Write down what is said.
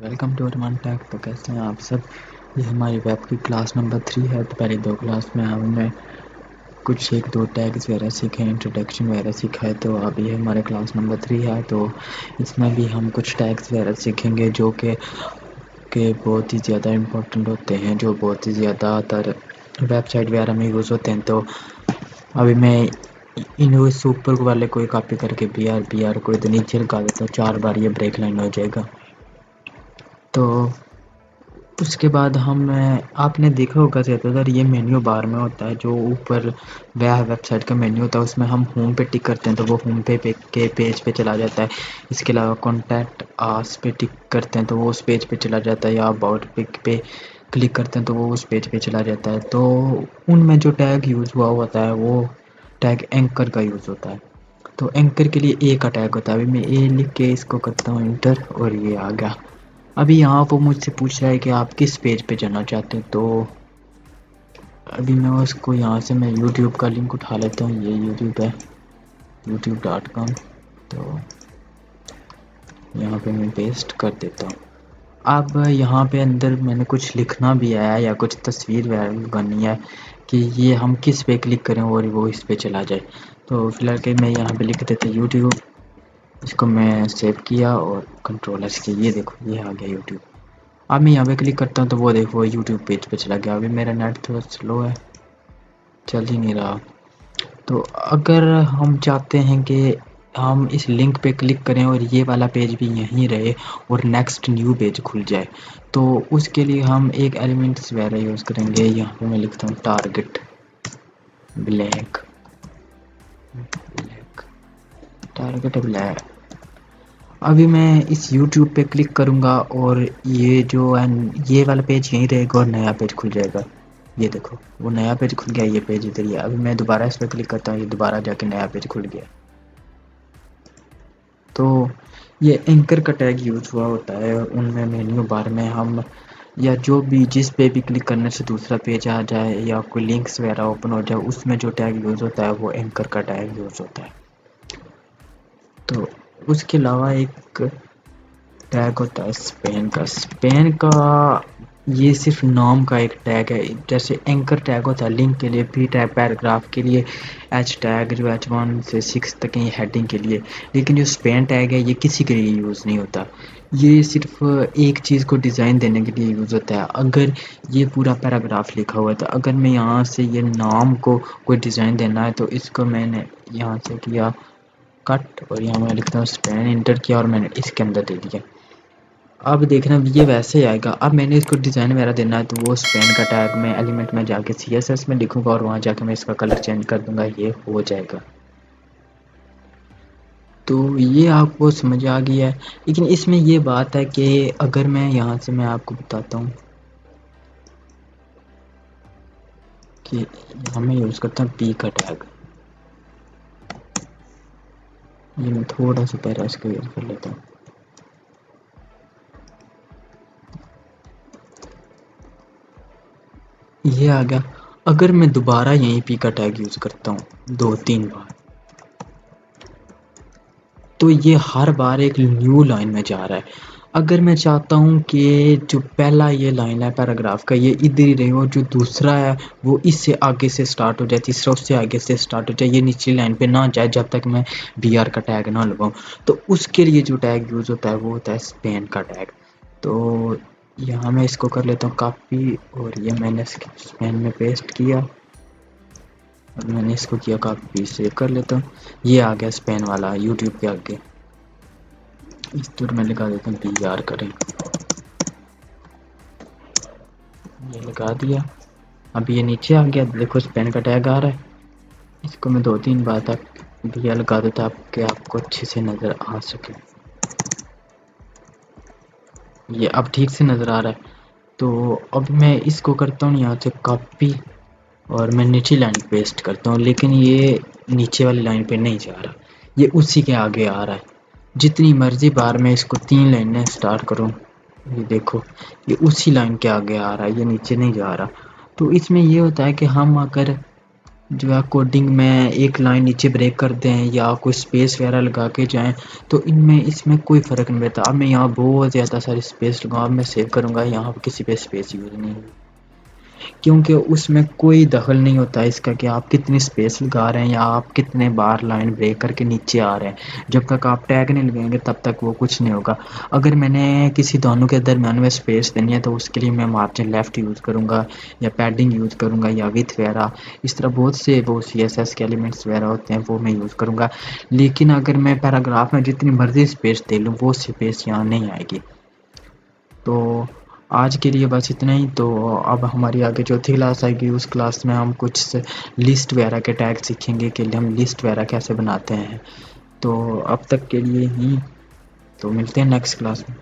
Welcome to अरमान टैक तो कैसे हैं आप सब? ये हमारी वेब की क्लास नंबर थ्री है। तो पहले दो क्लास में हमने कुछ एक दो टैग्स वगैरह सीखे इंट्रोडक्शन वगैरह सीखा है। तो अब ये हमारे क्लास नंबर थ्री है। तो इसमें भी हम कुछ टैग्स वगैरह सीखेंगे जो कि, के बहुत ही ज़्यादा इम्पोर्टेंट होते हैं, जो बहुत ही ज़्यादातर वेबसाइट वगैरह में यूज़ होते हैं। तो अभी मैं इन इस ऊपर वाले कोई कॉपी करके बी आर बी आर को इधर नीचे लगा देता हूँ। चार बार ये ब्रेक लाइन हो जाएगा। तो उसके बाद हम आपने देखा होगा ज़्यादातर ये मेन्यू बार में होता है जो ऊपर वह वेबसाइट का मेन्यू होता है उसमें हम होम पे टिक करते हैं तो वो होम पे, पे के पेज पे चला जाता है। इसके अलावा कॉन्टैक्ट आस पे टिक करते हैं तो वो उस पेज पे चला जाता है या अबाउट पिक पे क्लिक करते हैं तो वो उस पेज पे चला जाता है। तो उनमें जो टैग यूज़ हुआ होता है वो टैग एंकर का यूज़ होता है। तो एंकर के लिए ए का टैग होता है। अभी मैं ए लिख के इसको करता हूँ इंटर और ये आ गया। अभी यहाँ वो मुझसे पूछ रहा है कि आप किस पेज पे जाना चाहते हैं तो अभी मैं उसको यहाँ से मैं यूट्यूब का लिंक उठा लेता हूँ, ये यूट्यूब है यूट्यूब डॉट कॉम तो यहाँ पे मैं पेस्ट कर देता हूँ। अब यहाँ पे अंदर मैंने कुछ लिखना भी आया या कुछ तस्वीर बननी है कि ये हम किस पे क्लिक करें और वो इस पे चला जाए। तो फ़िलहाल के मैं यहाँ पे लिख देता यूट्यूब इसको मैं सेव किया और कंट्रोल एस किया ये देखो, ये आ गया यूट्यूब अब मैं यहाँ पे क्लिक करता हूँ तो वो देखो यूट्यूब पेज पे चला गया। अभी मेरा नेट थोड़ा स्लो है, चल ही नहीं रहा। तो अगर हम चाहते हैं कि हम इस लिंक पे क्लिक करें और ये वाला पेज भी यहीं रहे और नेक्स्ट न्यू पेज खुल जाए तो उसके लिए हम एक एलिमेंट्स वगैरह यूज़ करेंगे। यहाँ पे मैं लिखता हूँ टारगेट ब्लैक टारगेट ब्लैक अभी मैं इस YouTube पे क्लिक करूँगा और ये जो है ये वाला पेज यहीं रहेगा और नया पेज खुल जाएगा। ये देखो, वो नया पेज खुल गया, ये पेज इधर ही अभी मैं दोबारा इस पर क्लिक करता हूँ, ये दोबारा जाके नया पेज खुल गया। तो ये एंकर का टैग यूज़ हुआ होता है, उनमें मेन्यू बार में हम या जो भी जिस पे भी क्लिक करने से दूसरा पेज आ जाए या कोई लिंक्स वगैरह ओपन हो जाए, उसमें जो टैग यूज़ होता है, वो एंकर का टैग यूज़ होता है। उसके अलावा एक टैग होता है स्पेन का। स्पेन का, ये सिर्फ़ नाम का एक टैग है। जैसे एंकर टैग होता है लिंक के लिए पी टैग पैराग्राफ के लिए एच टैग जो एच वन से सिक्स तक है हेडिंग के लिए। लेकिन जो स्पेन टैग है, ये किसी के लिए यूज़ नहीं होता। ये सिर्फ़ एक चीज़ को डिज़ाइन देने के लिए यूज़ होता है। अगर ये पूरा पैराग्राफ लिखा हुआ है तो अगर मैं यहाँ से ये नाम को कोई डिज़ाइन देना है तो इसको मैंने यहाँ से किया कट और यहाँ मैं लिखता हूँ स्पेन इंटर किया और मैंने इसके अंदर दे दिया। अब देखना ये वैसे ही आएगा। अब मैंने इसको डिज़ाइन वगैरह देना है तो वो स्पेन का टैग में एलिमेंट में जाके सी एस एस में लिखूँगा और वहाँ जाके मैं इसका कलर चेंज कर दूँगा। ये हो जाएगा। तो ये आपको समझ आ गया है। लेकिन इसमें ये बात है कि अगर मैं यहाँ से मैं आपको बताता हूँ कि हमें यूज़ करता हूँ पी का टैग ये मैं थोड़ा सा पैरा इसको यूज़ कर लेता हूँ। ये आ गया। अगर मैं दोबारा यहीं पी का टैग यूज़ करता हूँ, दो तीन बार तो ये हर बार एक न्यू लाइन में जा रहा है। अगर मैं चाहता हूँ कि जो पहला ये लाइन है, पैराग्राफ का, ये इधर ही रहे और जो दूसरा है, वो इससे आगे से स्टार्ट हो जाए, तीसरा उससे आगे से स्टार्ट हो जाए, ये नीचे लाइन पे ना जाए जब तक मैं बी आर का टैग ना लगाऊँ तो उसके लिए जो टैग यूज़ होता है, वो होता है स्पेन का टैग तो यहाँ मैं इसको कर लेता हूँ कापी और ये मैंने स्पेन में पेस्ट किया। और मैंने इसको किया कापी सेव कर लेता हूँ। ये आ गया स्पेन वाला यूट्यूब के आगे। इस दूर में लगा देता हूँ आर करें। ये लगा दिया। अब ये नीचे आ गया। देखो पेन का टैग आ रहा है। इसको मैं दो तीन बार तक भैया लगा देता आपके आपको अच्छे से नज़र आ सके। ये अब ठीक से नज़र आ रहा है। तो अब मैं इसको करता हूँ, यहाँ से कॉपी और मैं नीचे लाइन पेस्ट करता हूँ। लेकिन ये नीचे वाली लाइन पे नहीं जा रहा। ये उसी के आगे आ रहा है। जितनी मर्ज़ी बार मैं इसको तीन लाइनें स्टार्ट करूँ। ये देखो, ये उसी लाइन के आगे आ रहा है, ये नीचे नहीं जा रहा। तो इसमें ये होता है कि हम अगर जो है कोडिंग में एक लाइन नीचे ब्रेक करते हैं या कोई स्पेस वगैरह लगा के जाएँ तो इनमें, इसमें कोई फ़र्क नहीं पड़ता। अब मैं यहाँ बहुत ज़्यादा सारी स्पेस लगाऊँ मैं सेव करूँगा, यहाँ किसी पे स्पेस यूज़ नहीं क्योंकि उसमें कोई दखल नहीं होता इसका कि आप कितनी स्पेस लगा रहे हैं या आप कितने बार लाइन ब्रेक करके नीचे आ रहे हैं। जब तक आप टैग नहीं लगाएँगे तब तक वो कुछ नहीं होगा। अगर मैंने किसी दोनों के दरम्यान में स्पेस देनी है तो उसके लिए मैं मार्जिन लेफ़्ट यूज़ करूँगा या पैडिंग यूज़ करूँगा या विथ वगैरह। इस तरह बहुत से वो सी एस एस के एलिमेंट्स वगैरह होते हैं, वो मैं यूज़ करूँगा। लेकिन अगर मैं पैराग्राफ में जितनी मर्ज़ी स्पेस दे लूँ, वो स्पेस यहाँ नहीं आएगी। तो आज के लिए बस इतना ही। तो अब हमारी आगे चौथी क्लास आएगी, उस क्लास में हम कुछ लिस्ट वगैरह के टैग सीखेंगे कि हम लिस्ट वगैरह कैसे बनाते हैं। तो अब तक के लिए ही तो मिलते हैं नेक्स्ट क्लास में।